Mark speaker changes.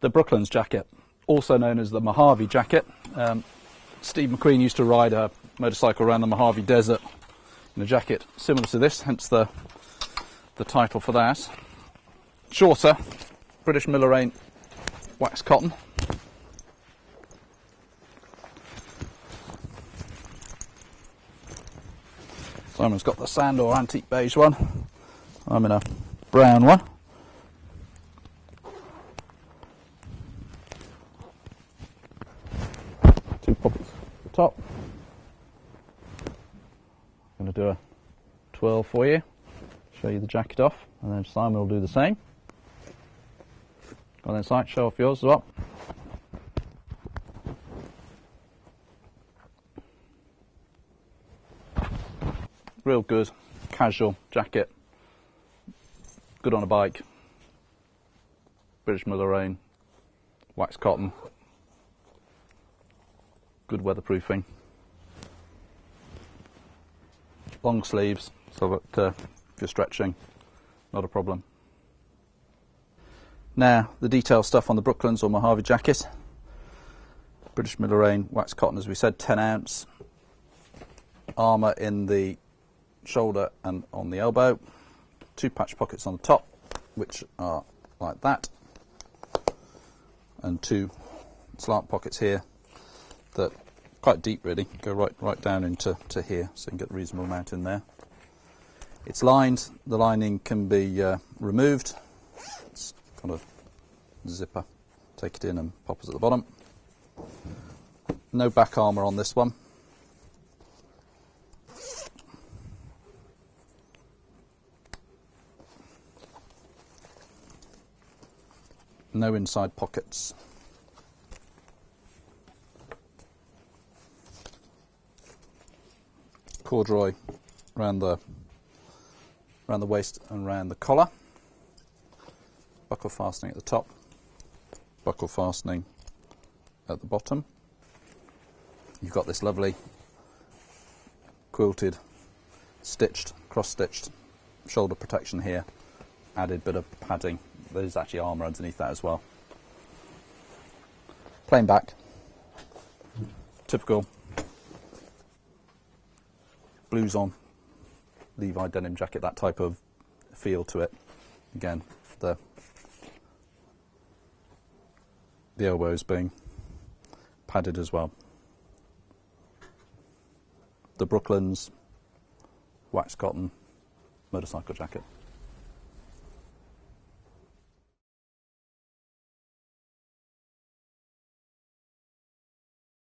Speaker 1: The Brooklands jacket, also known as the Mojave jacket. Um, Steve McQueen used to ride a motorcycle around the Mojave Desert in a jacket similar to this, hence the the title for that. Shorter, British Millerain wax cotton. Simon's got the sand or antique beige one. I'm in a brown one. Two pockets at the top. I'm going to do a 12 for you. Show you the jacket off, and then Simon will do the same. Go on then, Simon, show off yours as well. Real good, casual jacket. Good on a bike. British Millerain, wax cotton. Good weatherproofing. Long sleeves, so that uh, if you're stretching, not a problem. Now, the detail stuff on the Brooklands or Mojave jacket. British Millerain wax cotton, as we said, 10 ounce. Armour in the shoulder and on the elbow. Two patch pockets on the top, which are like that. And two slant pockets here that quite deep really, go right right down into to here, so you can get a reasonable amount in there. It's lined. The lining can be uh, removed. It's kind of zipper. Take it in and pop it at the bottom. No back armour on this one. No inside pockets. Corduroy around the around the waist and around the collar. Buckle fastening at the top. Buckle fastening at the bottom. You've got this lovely quilted, stitched, cross-stitched shoulder protection here. Added bit of padding. There's actually armour underneath that as well. Plain back. Typical blues on Levi denim jacket, that type of feel to it. Again, the the elbows being padded as well. The Brooklands wax cotton motorcycle jacket.